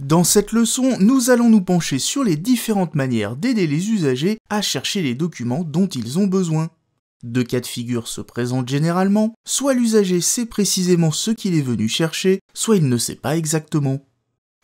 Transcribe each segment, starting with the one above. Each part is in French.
Dans cette leçon, nous allons nous pencher sur les différentes manières d'aider les usagers à chercher les documents dont ils ont besoin. Deux cas de figure se présentent généralement, soit l'usager sait précisément ce qu'il est venu chercher, soit il ne sait pas exactement.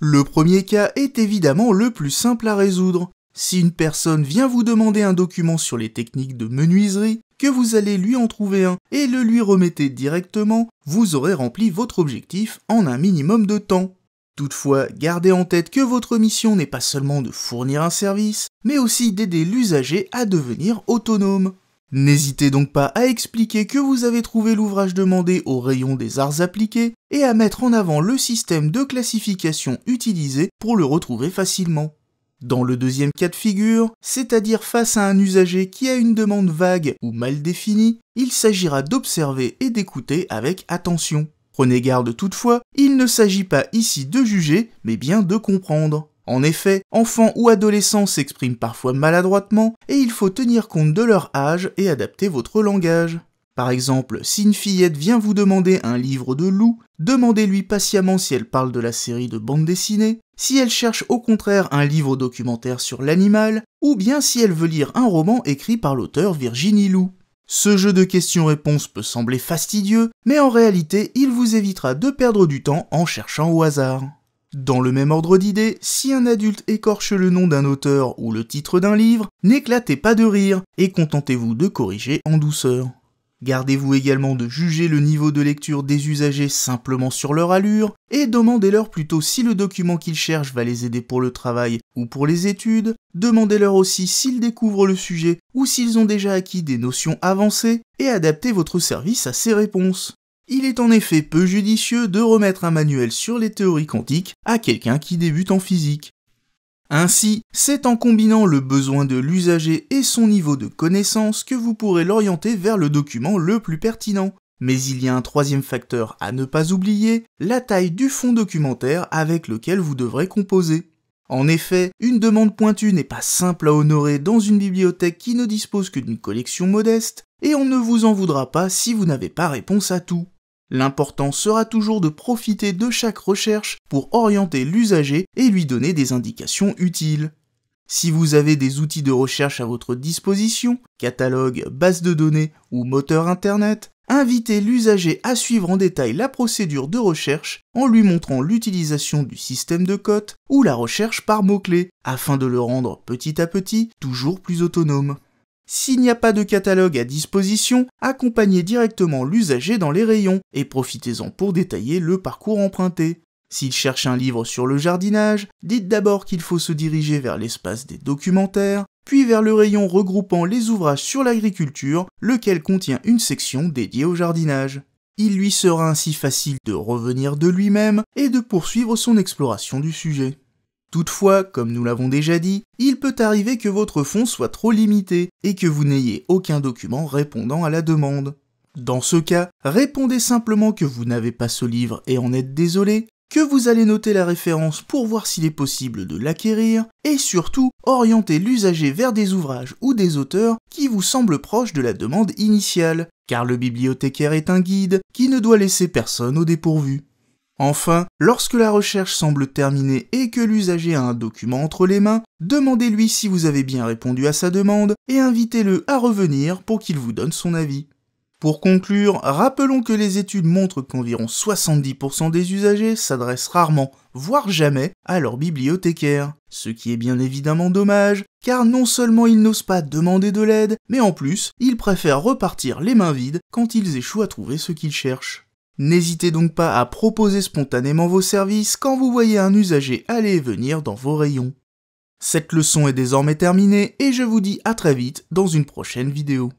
Le premier cas est évidemment le plus simple à résoudre. Si une personne vient vous demander un document sur les techniques de menuiserie, que vous allez lui en trouver un et le lui remettez directement, vous aurez rempli votre objectif en un minimum de temps. Toutefois, gardez en tête que votre mission n'est pas seulement de fournir un service, mais aussi d'aider l'usager à devenir autonome. N'hésitez donc pas à expliquer que vous avez trouvé l'ouvrage demandé au rayon des arts appliqués et à mettre en avant le système de classification utilisé pour le retrouver facilement. Dans le deuxième cas de figure, c'est-à-dire face à un usager qui a une demande vague ou mal définie, il s'agira d'observer et d'écouter avec attention. Prenez garde toutefois, il ne s'agit pas ici de juger, mais bien de comprendre. En effet, enfants ou adolescents s'expriment parfois maladroitement et il faut tenir compte de leur âge et adapter votre langage. Par exemple, si une fillette vient vous demander un livre de loup, demandez-lui patiemment si elle parle de la série de bande dessinée, si elle cherche au contraire un livre documentaire sur l'animal, ou bien si elle veut lire un roman écrit par l'auteur Virginie Lou. Ce jeu de questions-réponses peut sembler fastidieux, mais en réalité, il vous évitera de perdre du temps en cherchant au hasard. Dans le même ordre d'idées, si un adulte écorche le nom d'un auteur ou le titre d'un livre, n'éclatez pas de rire et contentez-vous de corriger en douceur. Gardez-vous également de juger le niveau de lecture des usagers simplement sur leur allure, et demandez-leur plutôt si le document qu'ils cherchent va les aider pour le travail ou pour les études, demandez-leur aussi s'ils découvrent le sujet ou s'ils ont déjà acquis des notions avancées, et adaptez votre service à ces réponses. Il est en effet peu judicieux de remettre un manuel sur les théories quantiques à quelqu'un qui débute en physique. Ainsi, c'est en combinant le besoin de l'usager et son niveau de connaissance que vous pourrez l'orienter vers le document le plus pertinent. Mais il y a un troisième facteur à ne pas oublier, la taille du fond documentaire avec lequel vous devrez composer. En effet, une demande pointue n'est pas simple à honorer dans une bibliothèque qui ne dispose que d'une collection modeste, et on ne vous en voudra pas si vous n'avez pas réponse à tout. L'important sera toujours de profiter de chaque recherche pour orienter l'usager et lui donner des indications utiles. Si vous avez des outils de recherche à votre disposition, catalogue, base de données ou moteur internet, invitez l'usager à suivre en détail la procédure de recherche en lui montrant l'utilisation du système de cotes ou la recherche par mots-clés, afin de le rendre petit à petit toujours plus autonome. S'il n'y a pas de catalogue à disposition, accompagnez directement l'usager dans les rayons et profitez-en pour détailler le parcours emprunté. S'il cherche un livre sur le jardinage, dites d'abord qu'il faut se diriger vers l'espace des documentaires, puis vers le rayon regroupant les ouvrages sur l'agriculture, lequel contient une section dédiée au jardinage. Il lui sera ainsi facile de revenir de lui-même et de poursuivre son exploration du sujet. Toutefois, comme nous l'avons déjà dit, il peut arriver que votre fonds soit trop limité et que vous n'ayez aucun document répondant à la demande. Dans ce cas, répondez simplement que vous n'avez pas ce livre et en êtes désolé, que vous allez noter la référence pour voir s'il est possible de l'acquérir, et surtout orienter l'usager vers des ouvrages ou des auteurs qui vous semblent proches de la demande initiale, car le bibliothécaire est un guide qui ne doit laisser personne au dépourvu. Enfin, lorsque la recherche semble terminée et que l'usager a un document entre les mains, demandez-lui si vous avez bien répondu à sa demande et invitez-le à revenir pour qu'il vous donne son avis. Pour conclure, rappelons que les études montrent qu'environ 70% des usagers s'adressent rarement, voire jamais, à leur bibliothécaire. Ce qui est bien évidemment dommage, car non seulement ils n'osent pas demander de l'aide, mais en plus, ils préfèrent repartir les mains vides quand ils échouent à trouver ce qu'ils cherchent. N'hésitez donc pas à proposer spontanément vos services quand vous voyez un usager aller et venir dans vos rayons. Cette leçon est désormais terminée et je vous dis à très vite dans une prochaine vidéo.